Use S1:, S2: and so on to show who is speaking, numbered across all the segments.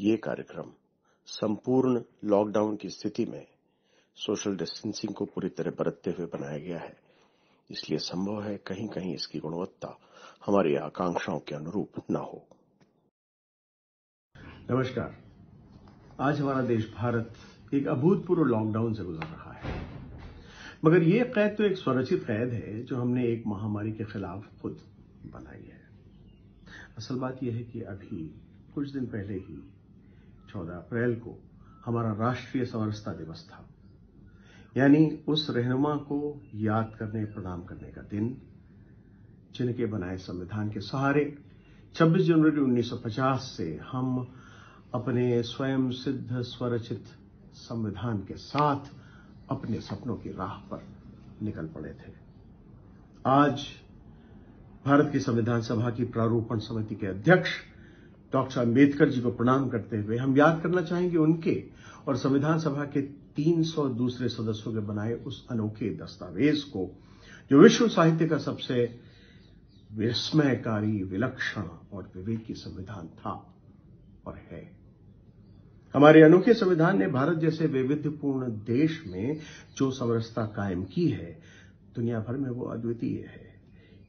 S1: ये कार्यक्रम संपूर्ण लॉकडाउन की स्थिति में सोशल डिस्टेंसिंग को पूरी तरह बरतते हुए बनाया गया है। इसलिए संभव है कहीं कहीं इसकी गुणवत्ता हमारी आकांक्षाओं के अनुरूप न हो।
S2: नमस्कार। आज हमारा देश भारत एक अभूतपूर्व लॉकडाउन से गुजर रहा है। मगर ये कैद तो एक स्वरचित कैद है जो हमने एक महामारी के खिलाफ खुद बनाई है। असल बात यह है कि अभी कुछ दिन पहले ही 14 अप्रैल को हमारा राष्ट्रीय समरसता दिवस था। यानी उस रहनुमा को याद करने, प्रणाम करने का दिन, जिनके बनाए संविधान के सहारे 26 जनवरी 1950 से हम अपने स्वयं सिद्ध स्वरचित संविधान के साथ अपने सपनों की राह पर निकल पड़े थे। आज भारत की संविधान सभा की प्रारूपण समिति के अध्यक्ष डॉक्टर अंबेडकर जी को प्रणाम करते हुए हम याद करना चाहेंगे उनके और संविधान सभा के 300 दूसरे सदस्यों के बनाए उस अनोखे दस्तावेज़ को, जो विश्व साहित्य का सबसे विस्मयकारी, विलक्षण और विवेकी संविधान था और है। हमारे अनोखे संविधान ने भारत जैसे वैविध्यपूर्ण देश में जो समरसता कायम की है, दुनिया भर में वो अद्वितीय है।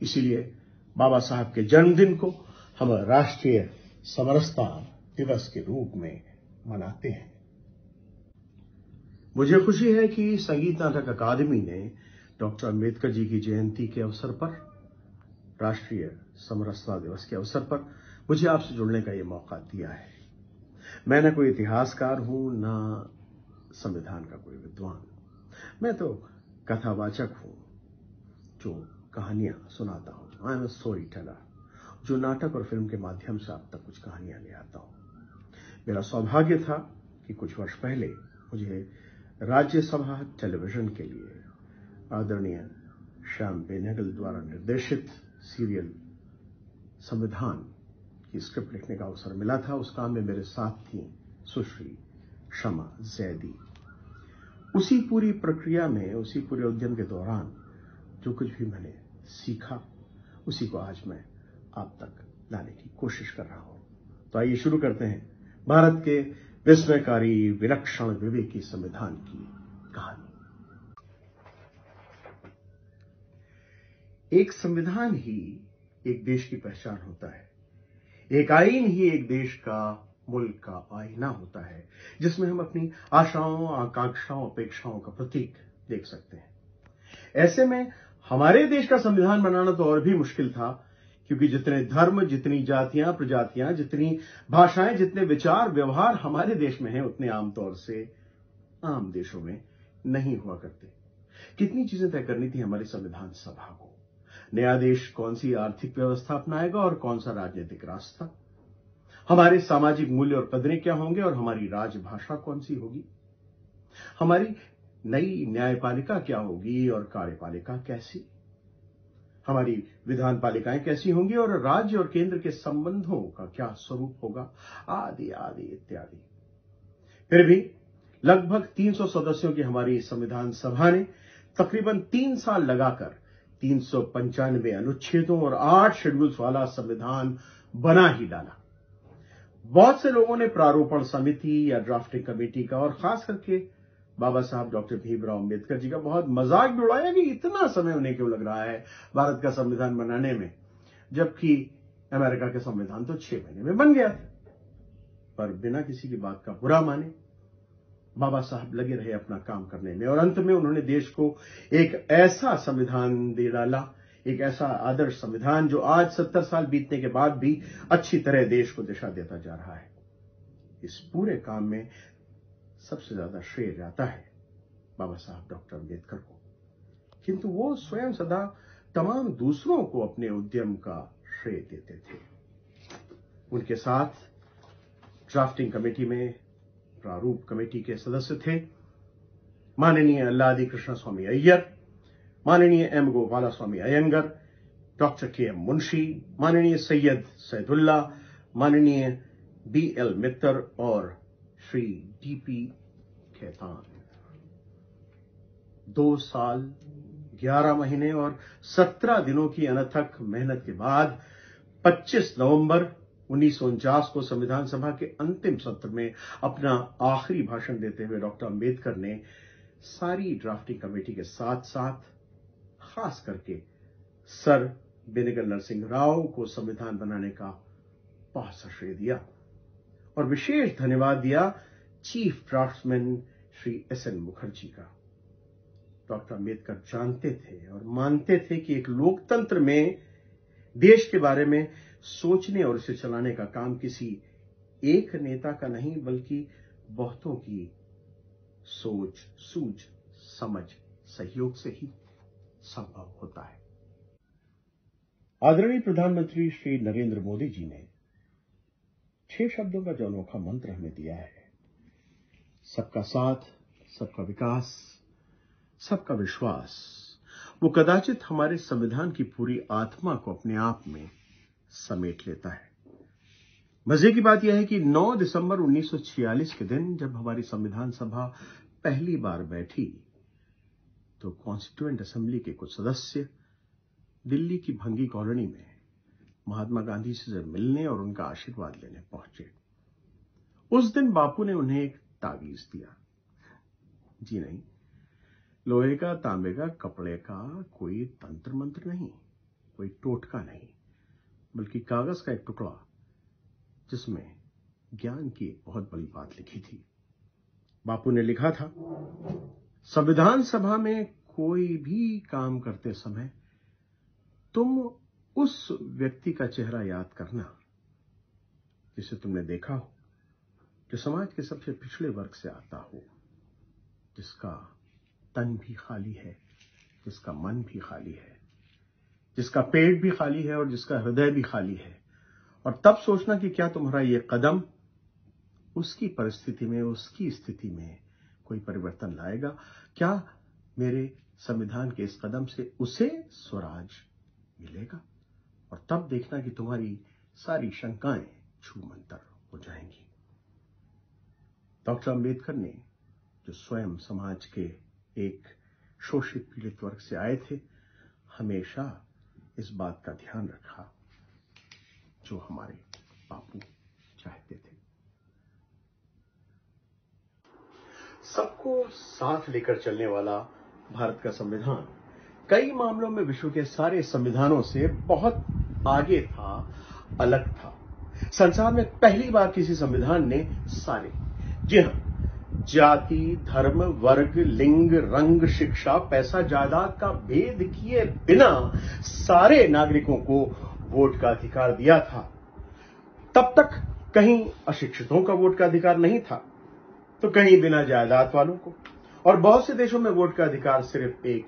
S2: इसीलिए बाबा साहब के जन्मदिन को हम राष्ट्रीय समरसता दिवस के रूप में मनाते हैं। मुझे खुशी है कि संगीत नाटक अकादमी ने डॉक्टर अंबेडकर जी की जयंती के अवसर पर, राष्ट्रीय समरसता दिवस के अवसर पर, मुझे आपसे जुड़ने का यह मौका दिया है। मैं न कोई इतिहासकार हूँ, न संविधान का कोई विद्वान। मैं तो कथावाचक हूँ, जो कहानियाँ सुनाता हूँ। I am a storyteller जो नाटक और फ़िल्म के माध्यम से आप तक कुछ कहानियाँ ले आता हूँ। मेरा सौभाग्य था कि कुछ वर्ष पहले मुझे राज्यसभा टेलीविज़न के लिए आदरणीय श्याम बेनेगल द्वारा निर्देशित सीरियल संविधान की स्क्रिप्ट लिखने का अवसर मिला था। उस काम में मेरे साथ थी सुश्री शमा जैदी। उसी पूरी प्रक्रिया में, उसी पूरे उद्यम के दौरान जो कुछ भी मैंने सीखा, उसी को आज मैं आप तक लाने की कोशिश कर रहा हूँ। तो आइए शुरू करते हैं। भारत के विस्मयकारी विलक्षण विवेकी संविधान की कहानी। एक संविधान ही एक देश की पहचान होता है। एक आईन ही एक देश का मुल्क का आईना होता है, जिसमें हम अपनी आशाओं, आकांक्षाओं, अपेक्षाओं का प्रतीक देख सकते हैं। ऐसे में हमारे देश का संविधान बनाना तो और भी मुश्किल था क्योंकि जितने धर्म, जितनी जातियाँ, प्रजातियाँ, जितनी भाषाएँ, जितने विचार, व्यवहार हमारे देश में हैं, उतने आमतौर से आम देशों में नहीं हुआ करते। कितनी चीज़ें तय करनी थी हमारी संविधान सभा को? नया देश कौन सी आर्थिक व्यवस्था अपनाएगा और कौन सा राजनीतिक रास्ता? हमारे सामाजिक मूल्य और कदरें क्या होंगे और हमारी राजभाषा कौन सी होगी? हमारी नई न्यायपालिका क्या होगी और कार्यपालिका कैसी? हमारी विधान पालिकाएँ कैसी होंगी और राज्य और केंद्र के संबंधों का क्या स्वरूप होगा? आदि आदि, इत्यादि। फिर भी लगभग 300 सदस्यों की हमारी संविधान सभा ने तकरीबन तीन साल लगाकर तीन सौ पंचानवे अनुच्छेदों और आठ शेड्यूल्स वाला संविधान बना ही डाला। बहुत से लोगों ने प्रारूपण समिति या ड्राफ्टिंग कमेटी का और खास करके बाबा साहब, डॉक्टर भीमराव अंबेडकर जी का बहुत मज़ाक भी उड़ाया कि इतना समय उन्हें क्यों लग रहा है भारत का संविधान बनाने में, जबकि अमेरिका के संविधान तो छह महीने में बन गया था। पर बिना किसी की बात का बुरा माने, बाबा साहब लगे रहे अपना काम करने में और अंत में उन्होंने देश को एक ऐसा संविधान दे डाला, एक ऐसा आदर्श संविधान जो आज सत्तर साल बीतने के बाद भी अच्छी तरह देश को दिशा देता जा रहा है। इस पूरे काम में सबसे ज़्यादा श्रेय जाता है बाबा साहब डॉक्टर अंबेडकर को। किंतु वो स्वयं सदा तमाम दूसरों को अपने उद्यम का श्रेय देते थे। उनके साथ ड्राफ्टिंग कमेटी में प्रारूप कमेटी के सदस्य थे। माननीय अल्लादी कृष्ण स्वामी अय्यर, माननीय M Gopalaswami Ayyangar, doctor K M Munshi, माननीय सैयद सैदुल्ला, माननीय बी एल मित्तर और श्री डीपी खेतान दो साल, ग्यारह महीने और सत्रह दिनों की अनथक मेहनत के बाद 25 नवंबर उन्नीस सौ उनचास को संविधान सभा के अंतिम सत्र में अपना आखिरी भाषण देते हुए डॉक्टर अंबेडकर ने सारी ड्राफ्टिंग कमेटी के साथ साथ खास करके सर बेनेगल नरसिंह राव को संविधान बनाने का बहुत सा श्रेय दिया। और विशेष धन्यवाद दिया chief draftsman Shri S N Mukherjee का। डॉक्टर अंबेडकर जानते थे और मानते थे कि एक लोकतंत्र में, देश के बारे में सोचने और इसे चलाने का काम किसी एक नेता का नहीं, बल्कि बहुतों की सोच, सूझ, समझ, सहयोग से ही संभव होता है। आदरणीय प्रधानमंत्री श्री नरेंद्र मोदी जी ने छह शब्दों का जो अनोखा मंत्र हमें दिया है। सबका साथ, सबका विकास, सबका विश्वास। वो कदाचित हमारे संविधान की पूरी आत्मा को अपने आप में समेट लेता है। मज़े की बात यह है कि 9 दिसंबर 1946 के दिन जब हमारी संविधान सभा पहली बार बैठी तो कॉन्स्टिट्यूएंट असेंबली के कुछ सदस्य दिल्ली की भंगी कॉलोनी में महात्मा गांधी से मिलने और उनका आशीर्वाद लेने पहुँचे, उस दिन बापू ने उन्हें एक तावीज दिया। जी नहीं, लोहे का, तांबे का, कपड़े का कोई तंत्र मंत्र नहीं, कोई टोटका नहीं, बल्कि कागज़ का एक टुकड़ा, जिसमें ज्ञान की एक बहुत बड़ी बात लिखी थी। बापू ने लिखा था, संविधान सभा में कोई भी काम करते समय तुम उस व्यक्ति का चेहरा याद करना, जिसे तुमने देखा हो, जो समाज के सबसे पिछड़े वर्ग से आता हो, जिसका तन भी खाली है, जिसका मन भी खाली है, जिसका पेट भी खाली है और जिसका हृदय भी खाली है, और तब सोचना कि क्या तुम्हारा यह कदम उसकी परिस्थिति में, उसकी स्थिति में कोई परिवर्तन लाएगा? क्या मेरे संविधान के इस कदम से उसे स्वराज मिलेगा? और तब देखना कि तुम्हारी सारी शंकाएँ छू छूमंतर हो जाएँगी। डॉक्टर अंबेडकर ने जो स्वयं समाज के एक शोषित पीड़ित वर्ग से आए थे, हमेशा इस बात का ध्यान रखा जो हमारे बापू चाहते थे। सबको साथ लेकर चलने वाला भारत का संविधान कई मामलों में विश्व के सारे संविधानों से बहुत आगे था, अलग था। संसार में पहली बार किसी संविधान ने सारे जी हाँ जाति, धर्म, वर्ग, लिंग, रंग, शिक्षा, पैसा, जायदाद का भेद किए बिना सारे नागरिकों को वोट का अधिकार दिया था। तब तक कहीं अशिक्षितों का वोट का अधिकार नहीं था तो कहीं बिना जायदाद वालों को। और बहुत से देशों में वोट का अधिकार सिर्फ़ एक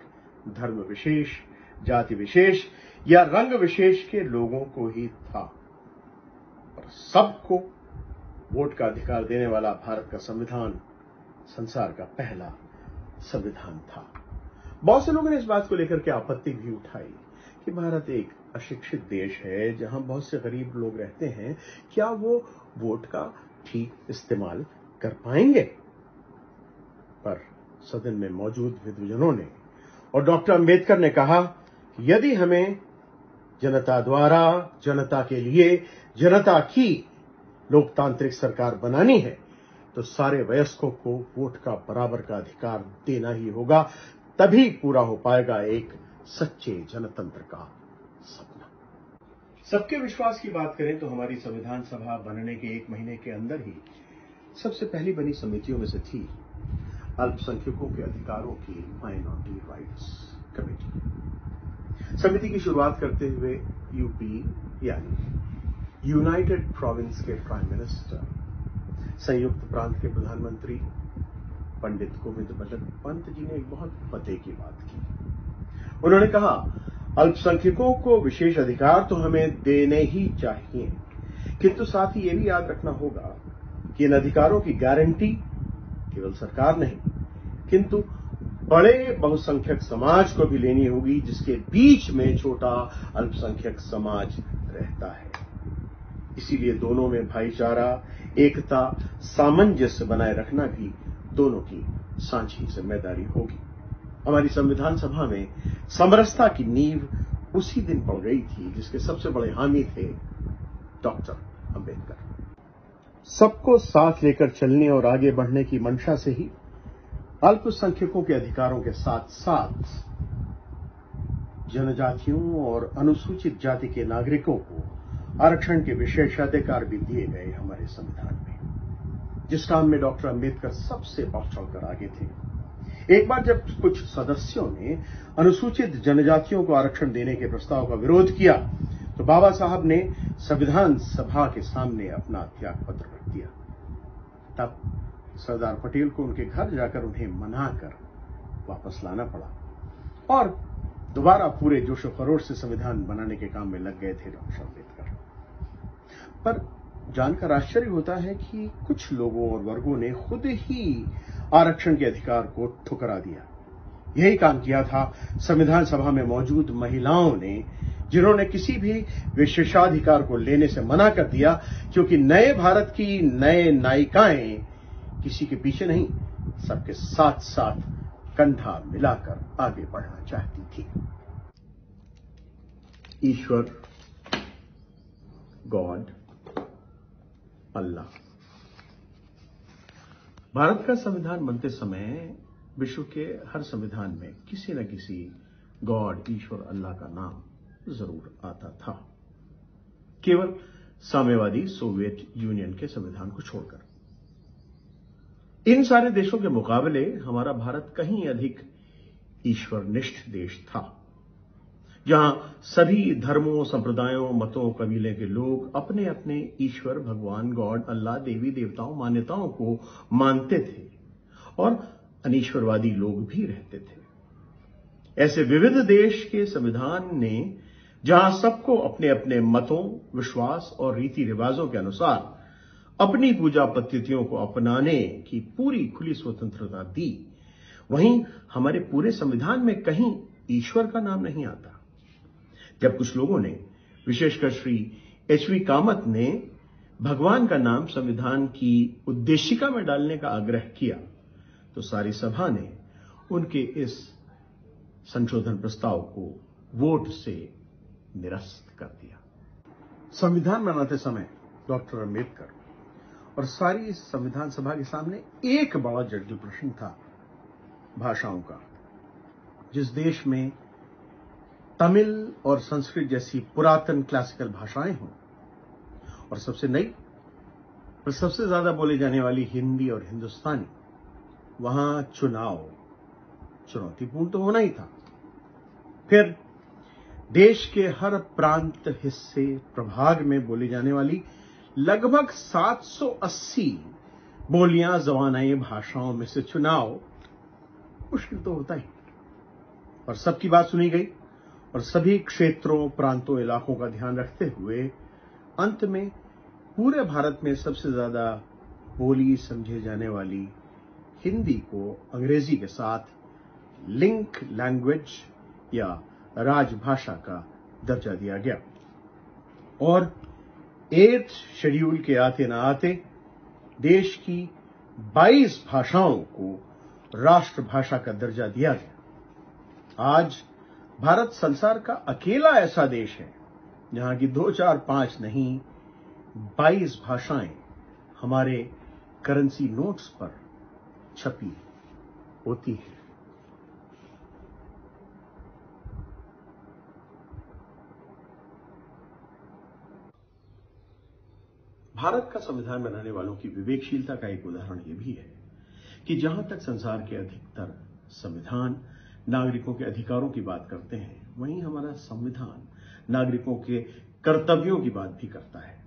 S2: धर्म विशेष, जाति विशेष या रंग विशेष के लोगों को ही था। और सबको वोट का अधिकार देने वाला भारत का संविधान, संसार का पहला संविधान था। बहुत से लोगों ने इस बात को लेकर के आपत्ति भी उठाई कि भारत एक अशिक्षित देश है, जहाँ बहुत से गरीब लोग रहते हैं। क्या वो वोट का ठीक इस्तेमाल कर पाएँगे? पर सदन में मौजूद विद्वजनों ने, और डॉक्टर अंबेडकर ने कहा यदि हमें जनता द्वारा, जनता के लिए, जनता की लोकतांत्रिक सरकार बनानी है तो सारे वयस्कों को वोट का बराबर का अधिकार देना ही होगा, तभी पूरा हो पाएगा एक सच्चे जनतंत्र का सपना। सबके विश्वास की बात करें तो हमारी संविधान सभा बनने के एक महीने के अंदर ही सबसे पहली बनी समितियों में से थी अल्पसंख्यकों के अधिकारों की माइनॉरिटी राइट्स कमेटी समिति की शुरुआत करते हुए यूपी यानी यूनाइटेड प्रोविंस के प्राइम मिनिस्टर संयुक्त प्रांत के प्रधानमंत्री, पंडित गोविंद बल्लभ पंत जी ने एक बहुत पते की बात की। उन्होंने कहा, अल्पसंख्यकों को विशेष अधिकार तो हमें देने ही चाहिए, किंतु साथ ही यह भी याद रखना होगा कि इन अधिकारों की गारंटी केवल सरकार नहीं, किंतु बड़े बहुसंख्यक समाज को भी लेनी होगी, जिसके बीच में छोटा अल्पसंख्यक समाज रहता है। इसीलिए दोनों में भाईचारा, एकता, सामंजस्य बनाए रखना भी दोनों की सांझी ज़िम्मेदारी होगी। हमारी संविधान सभा में समरसता की नींव उसी दिन पड़ गई थी, जिसके सबसे बड़े हामी थे डॉक्टर अंबेडकर। सबको साथ लेकर चलने और आगे बढ़ने की मंशा से ही अल्पसंख्यकों के अधिकारों के साथ साथ जनजातियों और अनुसूचित जाति के नागरिकों को आरक्षण के विशेषाधिकार भी दिए गए हमारे संविधान में, जिस काम में डॉक्टर अंबेडकर सबसे बढ़ चढ़कर आगे थे। एक बार जब कुछ सदस्यों ने अनुसूचित जनजातियों को आरक्षण देने के प्रस्ताव का विरोध किया तो बाबा साहब ने संविधान सभा के सामने अपना त्याग पत्र रख दिया। तब सरदार पटेल को उनके घर जाकर उन्हें मनाकर वापस लाना पड़ा। और दोबारा पूरे जोशो खरोश से संविधान बनाने के काम में लग गए थे डॉक्टर अंबेडकर पर जानकर आश्चर्य होता है कि कुछ लोगों और वर्गों ने खुद ही आरक्षण के अधिकार को ठुकरा दिया। यही काम किया था। संविधान सभा में मौजूद महिलाओं ने, जिन्होंने किसी भी विशेषाधिकार को लेने से मना कर दिया, क्योंकि नए भारत की नए नायिकाएँ किसी के पीछे नहीं, सबके साथ साथ कंधा मिलाकर आगे बढ़ना चाहती थी। ईश्वर, गॉड, अल्लाह। भारत का संविधान बनते समय विश्व के हर संविधान में किसी न किसी गॉड, ईश्वर, अल्लाह का नाम ज़रूर आता था। केवल साम्यवादी सोवियत यूनियन के संविधान को छोड़कर। इन सारे देशों के मुकाबले हमारा भारत कहीं अधिक ईश्वरनिष्ठ देश था। जहाँ सभी धर्मों, संप्रदायों, मतों, कबीले के लोग अपने अपने ईश्वर, भगवान, गॉड, अल्लाह, देवी, देवताओं, मान्यताओं को मानते थे और अनिश्वरवादी लोग भी रहते थे। ऐसे विविध देश के संविधान ने, जहाँ सबको अपने अपने मतों, विश्वास और रीति रिवाजों के अनुसार अपनी पूजा पद्धतियों को अपनाने की पूरी खुली स्वतंत्रता दी। वहीं हमारे पूरे संविधान में कहीं ईश्वर का नाम नहीं आता। जब कुछ लोगों ने, विशेषकर श्री एचवी कामत ने, भगवान का नाम संविधान की उद्देशिका में डालने का आग्रह किया तो सारी सभा ने उनके इस संशोधन प्रस्ताव को वोट से निरस्त कर दिया। संविधान बनाते समय डॉक्टर अंबेडकर और सारी संविधान सभा के सामने एक बड़ा जटिल प्रश्न था भाषाओं का, जिस देश में तमिल और संस्कृत जैसी पुरातन क्लासिकल भाषाएँ हों। और सबसे नई पर सबसे ज़्यादा बोली जाने वाली हिंदी और हिंदुस्तानी, वहाँ चुनाव चुनौतीपूर्ण तो होना ही था। फिर देश के हर प्रांत, हिस्से, प्रभाग में बोली जाने वाली लगभग 780 बोलियाँ जवानाई भाषाओं में से चुनाव मुश्किल तो होता ही। और सबकी बात सुनी गई और सभी क्षेत्रों, प्रांतों, इलाकों का ध्यान रखते हुए अंत में पूरे भारत में सबसे ज़्यादा बोली समझे जाने वाली हिंदी को अंग्रेज़ी के साथ लिंक लैंग्वेज या राजभाषा का दर्जा दिया गया। और एथ शेड्यूल के आते न आते, देश की 22 भाषाओं को राष्ट्रभाषा का दर्जा दिया गया। आज भारत संसार का अकेला ऐसा देश है, जहाँ की दो चार पाँच नहीं, बाईस भाषाएँ हमारे करेंसी नोट्स पर छपी होती है। भारत का संविधान बनाने वालों की विवेकशीलता का एक उदाहरण यह भी है कि जहाँ तक संसार के अधिकतर संविधान नागरिकों के अधिकारों की बात करते हैं, वहीं हमारा संविधान नागरिकों के कर्तव्यों की बात भी करता है।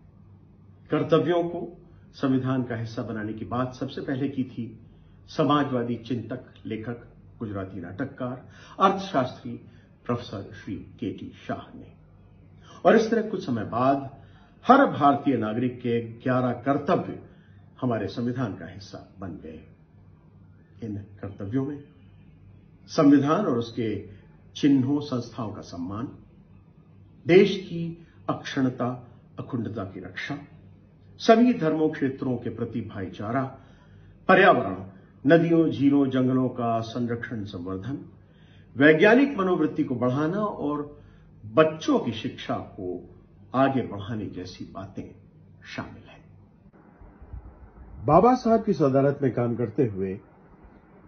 S2: कर्तव्यों को संविधान का हिस्सा बनाने की बात सबसे पहले की थी। समाजवादी चिंतक, लेखक, गुजराती नाटककार, अर्थशास्त्री प्रोफेसर श्री के टी शाह ने। और इस तरह कुछ समय बाद हर भारतीय नागरिक के 11 कर्तव्य हमारे संविधान का हिस्सा बन गए। इन कर्तव्यों में संविधान और उसके चिन्हों, संस्थाओं का सम्मान, देश की अक्षणता, अखंडता की रक्षा, सभी धर्मों, क्षेत्रों के प्रति भाईचारा, पर्यावरण, नदियों, झीलों, जंगलों का संरक्षण, संवर्धन, वैज्ञानिक मनोवृत्ति को बढ़ाना और बच्चों की शिक्षा को आगे बढ़ाने जैसी बातें शामिल हैं। बाबा साहब की सदारत में काम करते हुए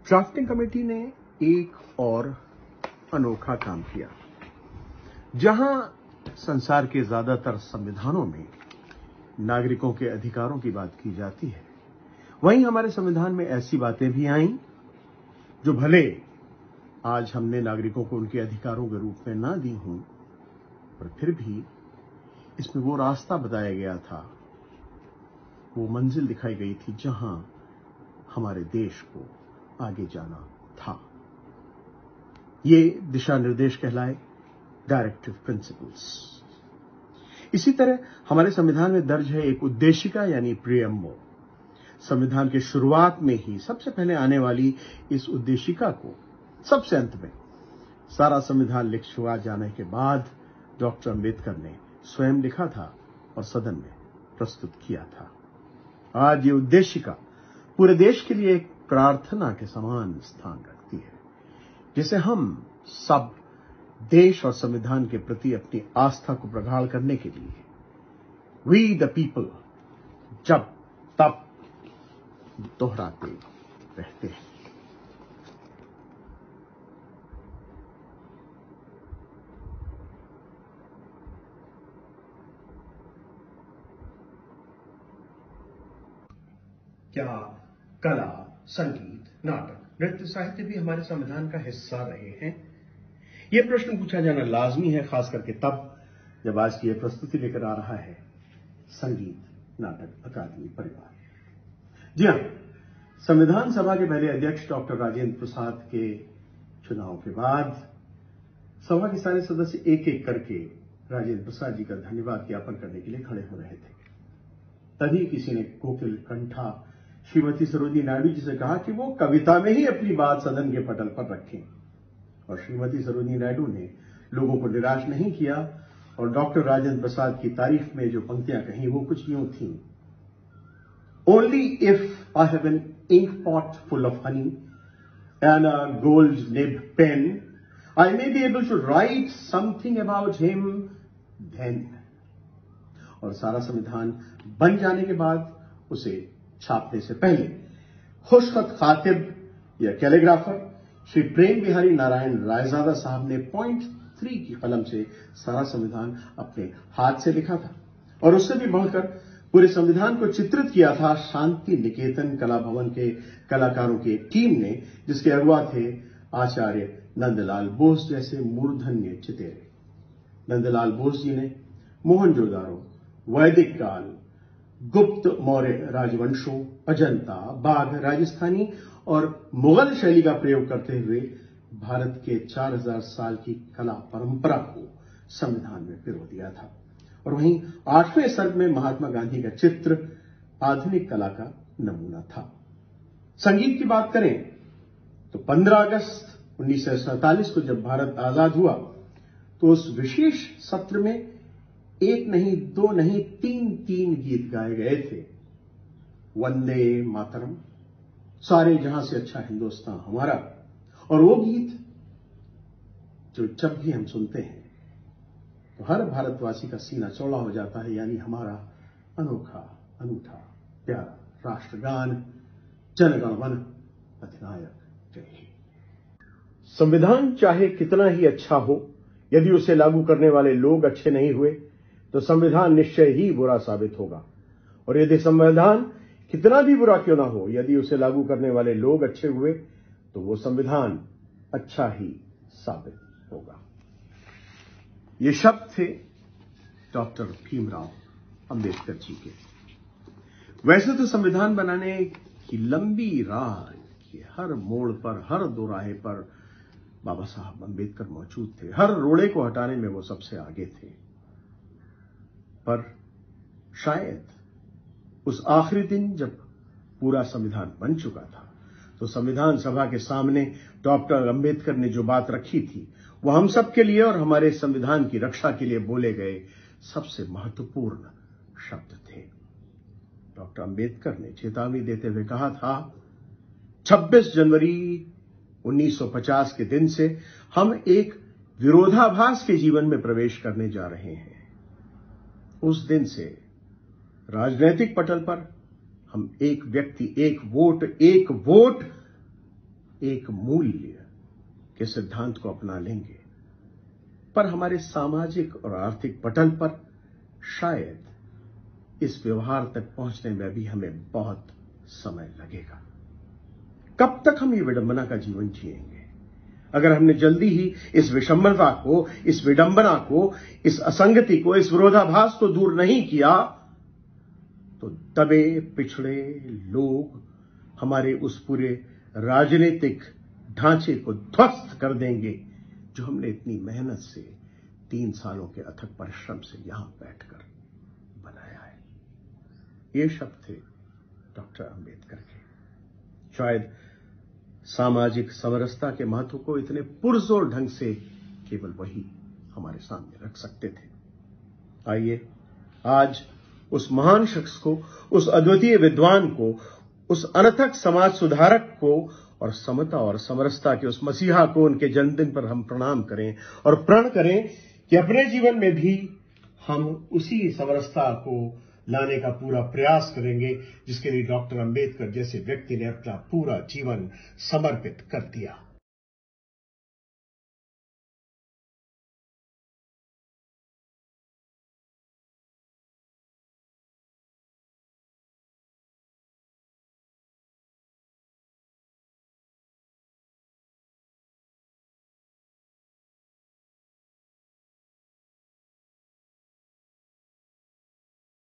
S2: ड्राफ्टिंग कमेटी ने एक और अनोखा काम किया, जहाँ संसार के ज़्यादातर संविधानों में नागरिकों के अधिकारों की बात की जाती है। वहीं हमारे संविधान में ऐसी बातें भी आईं, जो भले आज हमने नागरिकों को उनके अधिकारों के रूप में ना दी हूँ, पर फिर भी इसमें वो रास्ता बताया गया था। वो मंजिल दिखाई गई थी जहाँ हमारे देश को आगे जाना था। ये दिशा निर्देश कहलाए डायरेक्टिव प्रिंसिपल्स इसी तरह हमारे संविधान में दर्ज है एक उद्देशिका यानी प्रियम्बो। संविधान के शुरुआत में ही सबसे पहले आने वाली इस उद्देशिका को सबसे अंत में सारा संविधान लिख छुआ जाने के बाद डॉक्टर अंबेडकर ने स्वयं लिखा था और सदन में प्रस्तुत किया था। आज ये उद्देशिका पूरे देश के लिए एक प्रार्थना के समान स्थान रखती है, जिसे हम सब देश और संविधान के प्रति अपनी आस्था को प्रगाढ़ करने के लिए वी द पीपल जब तब दोहराते रहते हैं। क्या कला, संगीत, नाटक, नृत्य, साहित्य भी हमारे संविधान का हिस्सा रहे हैं? यह प्रश्न पूछा जाना लाजमी है, खास करके तब जब आज की यह प्रस्तुति लेकर आ रहा है, संगीत, नाटक, अकादमी, परिवार। जी हाँ, संविधान सभा के पहले अध्यक्ष डॉक्टर राजेंद्र प्रसाद के चुनाव के बाद सभा के सारे सदस्य एक एक करके राजेंद्र प्रसाद जी का धन्यवाद ज्ञापन करने के लिए खड़े हो रहे थे। तभी किसी ने कोकिल कंठा श्रीमती सरोजी नायडू जी से कहा कि वो कविता में ही अपनी बात सदन के पटल पर रखें। और श्रीमती सरोजी नायडू ने लोगों को निराश नहीं किया और डॉक्टर राजेंद्र प्रसाद की तारीफ़ में जो पंक्तियाँ कही, वो कुछ यूँ थी। Only if I have an ink pot full of honey and a gold nib pen I may be able to write something about him धैन और सारा संविधान बन जाने के बाद उसे छापने से पहले। खुशखत खातिब या कैलीग्राफर, श्री प्रेम बिहारी नारायण रायजादा साहब ने पॉइंट थ्री की कलम से सारा संविधान अपने हाथ से लिखा था। और उससे भी बढ़कर पूरे संविधान को चित्रित किया था शांति निकेतन कला भवन के कलाकारों की एक टीम ने, जिसके अगुआ थे आचार्य नंदलाल बोस जैसे मूर्धन्य चितेरे। नंदलाल बोस जी ने मोहनजोदारो वैदिक काल गुप्त मौर्य राजवंशों, अजंता, बाघ राजस्थानी और मुगल शैली का प्रयोग करते हुए भारत के 4000 साल की कला परंपरा को संविधान में पिरो दिया था। और वहीं आठवें सर्ग में महात्मा गांधी का चित्र आधुनिक कला का नमूना था। संगीत की बात करें तो 15 अगस्त उन्नीस सौ सैंतालीस को जब भारत आज़ाद हुआ तो उस विशेष सत्र में एक नहीं, दो नहीं, तीन तीन गीत गाए गए थे। वंदे मातरम। सारे जहाँ से अच्छा हिंदुस्तान, हमारा। और वो गीत जो जब भी हम सुनते हैं तो हर भारतवासी का सीना चौड़ा हो जाता है, यानी हमारा अनोखा, अनूठा, प्यारा राष्ट्रगान जनगण मन अधिनायक संविधान चाहे कितना ही अच्छा हो, यदि उसे लागू करने वाले लोग अच्छे नहीं हुए तो संविधान निश्चय ही बुरा साबित होगा। और यदि संविधान कितना भी बुरा क्यों ना हो, यदि उसे लागू करने वाले लोग अच्छे हुए तो वो संविधान अच्छा ही साबित होगा। ये शब्द थे डॉक्टर भीमराव अंबेडकर जी के। वैसे तो संविधान बनाने की लंबी राह हर मोड़ पर, हर दोराहे पर बाबा साहब अंबेडकर मौजूद थे। हर रोड़े को हटाने में वो सबसे आगे थे। पर शायद उस आखिरी दिन जब पूरा संविधान बन चुका था तो संविधान सभा के सामने डॉक्टर अंबेडकर ने जो बात रखी थी, वो हम सबके लिए और हमारे संविधान की रक्षा के लिए बोले गए सबसे महत्वपूर्ण शब्द थे। डॉक्टर अंबेडकर ने चेतावनी देते हुए कहा था 26 जनवरी 1950 के दिन से हम एक विरोधाभास के जीवन में प्रवेश करने जा रहे हैं। उस दिन से राजनैतिक पटल पर हम एक व्यक्ति, एक वोट एक वोट, एक मूल्य के सिद्धांत को अपना लेंगे। पर हमारे सामाजिक और आर्थिक पटल पर शायद इस व्यवहार तक पहुँचने में भी हमें बहुत समय लगेगा। कब तक हम ये विडंबना का जीवन जिएँगे? अगर हमने जल्दी ही इस विषम्बरता को, इस विडंबना को, इस असंगति को, इस विरोधाभास को दूर नहीं किया तो दबे पिछड़े लोग हमारे उस पूरे राजनीतिक ढांचे को ध्वस्त कर देंगे, जो हमने इतनी मेहनत से तीन सालों के अथक परिश्रम से यहाँ बैठकर बनाया है। ये शब्द थे डॉक्टर अंबेडकर के। शायद सामाजिक समरसता के महत्व को इतने पुरजोर ढंग से केवल वही हमारे सामने रख सकते थे। आइए, आज उस महान शख्स को, उस अद्वितीय विद्वान को, उस अनथक समाज सुधारक को और समता और समरसता के उस मसीहा को उनके जन्मदिन पर हम प्रणाम करें और प्रण करें कि अपने जीवन में भी हम उसी समरसता को लाने का पूरा प्रयास करेंगे, जिसके लिए डॉक्टर अंबेडकर जैसे व्यक्ति ने अपना पूरा जीवन समर्पित कर दिया।